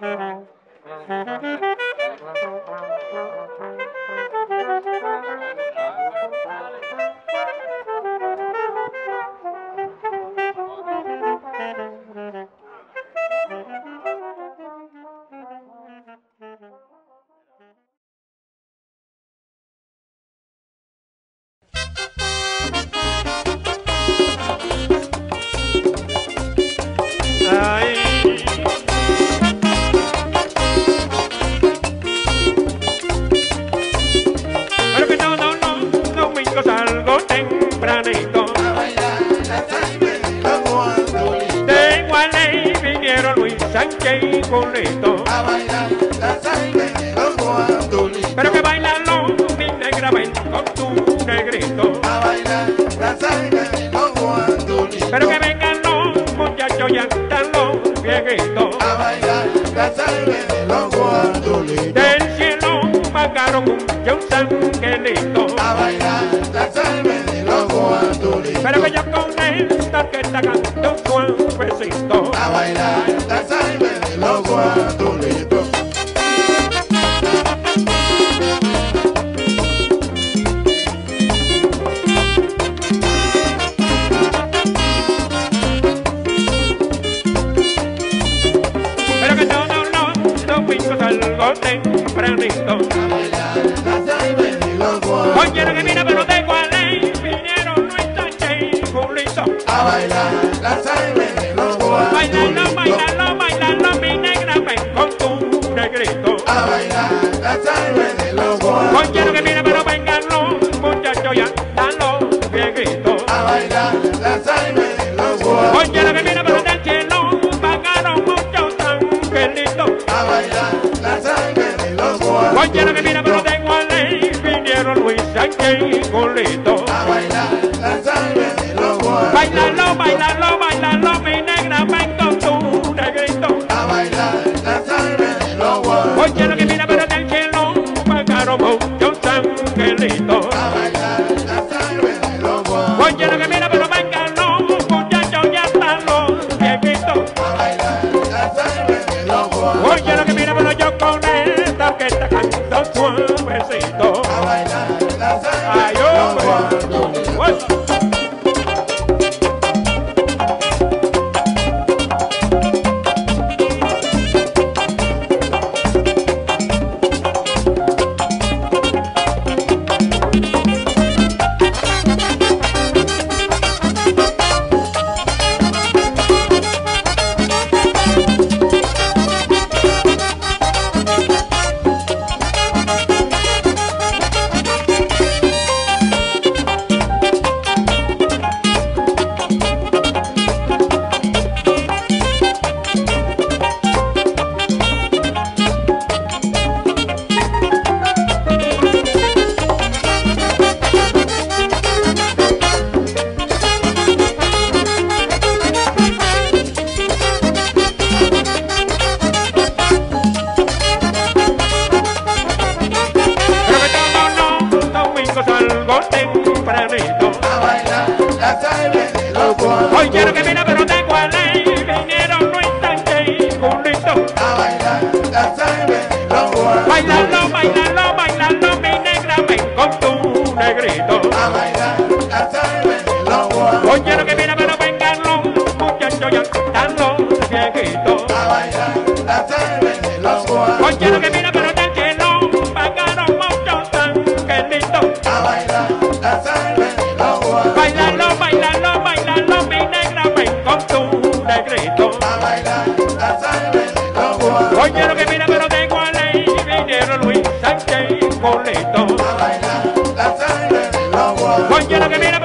Uh-huh. DJ Colito. A bailar la sangre de los guandulitos. Pero que bailan los mi negra, ven con tu negrito. A bailar la sangre de los guandulitos. Pero que vengan los muchachos y hasta los viejitos. A bailar la sangre de los guandulitos. Del cielo bajaron un sanguelito. A bailar la sangre de los guandulitos. Pero que A bailar, la salve de los Hoy quiero que mire, pero tengo a ley. Vinieron Luis Sánchez y Julito. A bailar, la sangre de los guantos. Bailalo, bailalo, bailalo, mi negra, ven con tu negrito. A bailar, la sangre de los guantos. Hoy quiero que mire, pero vengan los muchachos ya, dan los negritos. A bailar, la sangre Cualquiera que mira me lo tengo a ley. Vinieron Luis aquí y Golito. A bailar la salve de los guardias. Bailalo, bailalo, bailalo, mi negra, ven con tu negrito. A bailar la salve de los guardias. Cualquiera que mira pero del cielo, pagaron muchos angelitos. A bailar la salve de los guardias. Cualquiera que mira pero vengan los muchachos y hasta los viejitos. A bailar la salve de los guardias. tempranito a bailar la calle de los guanos. Hoy quiero que viene, pero tengo a ley, vinieron no instante, culito. A bailar la calle de los guanos. Hoy quiero que mira que lo tengo a ley, dinero Luis Sánchez Coleto. A bailar la sangre del agua. Hoy quiero que mira